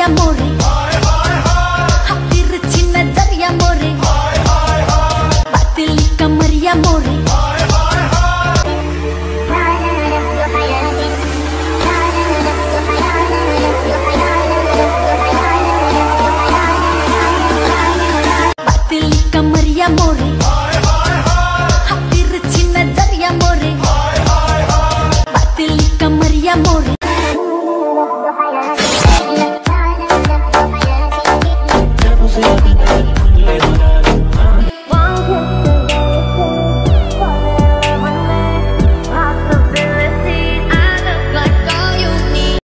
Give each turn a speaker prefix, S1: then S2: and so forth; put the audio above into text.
S1: ia